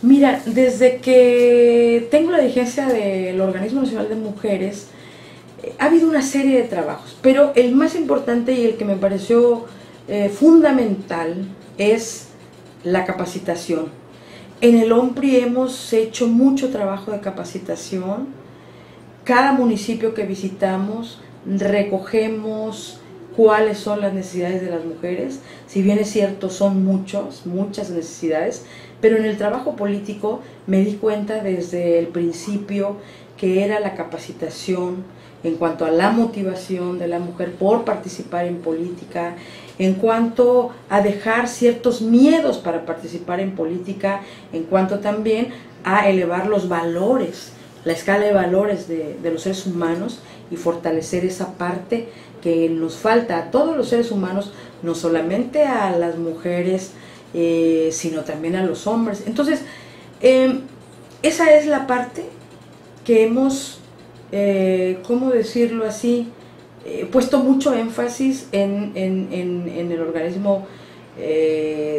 Mira, desde que tengo la dirigencia del Organismo Nacional de Mujeres, ha habido una serie de trabajos, pero el más importante y el que me pareció eh, fundamental es la capacitación. En el OMPRI hemos hecho mucho trabajo de capacitación. Cada municipio que visitamos recogemos cuáles son las necesidades de las mujeres. Si bien es cierto, son muchos, muchas necesidades, pero en el trabajo político me di cuenta desde el principio que era la capacitación en cuanto a la motivación de la mujer por participar en política, en cuanto a dejar ciertos miedos para participar en política, en cuanto también a elevar los valores, la escala de valores de, los seres humanos y fortalecer esa parte que nos falta a todos los seres humanos, no solamente a las mujeres, eh, sino también a los hombres. Entonces, em, esa es la parte que hemos, eh, ¿cómo decirlo así?, eh, puesto mucho énfasis en, el organismo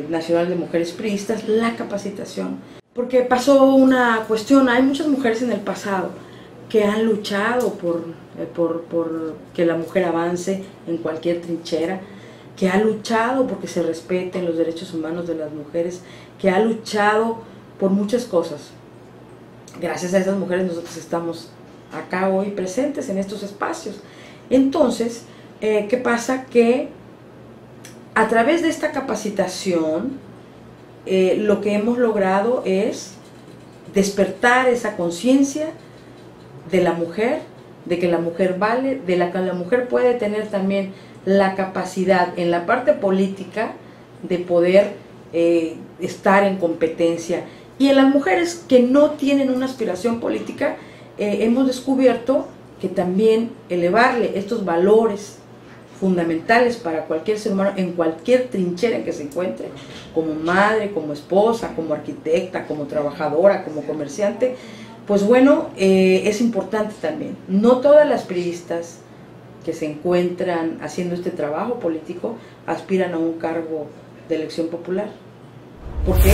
nacional de mujeres priistas, la capacitación. Porque pasó una cuestión, hay muchas mujeres en el pasado que han luchado por, por, por que la mujer avance en cualquier trinchera, que ha luchado porque se respeten los derechos humanos de las mujeres, que ha luchado por muchas cosas. Gracias a esas mujeres nosotros estamos acá hoy presentes en estos espacios. Entonces, eh, ¿qué pasa? Que a través de esta capacitación, eh, lo que hemos logrado es despertar esa conciencia de la mujer, de que la mujer vale, de la que la mujer puede tener también la capacidad en la parte política de poder eh, estar en competencia. Y en las mujeres que no tienen una aspiración política, eh, hemos descubierto que también elevarle estos valores fundamentales para cualquier ser humano en cualquier trinchera en que se encuentre, como madre, como esposa, como arquitecta, como trabajadora, como comerciante, pues bueno, eh, es importante también. No todas las periodistas que se encuentran haciendo este trabajo político aspiran a un cargo de elección popular. ¿Por qué?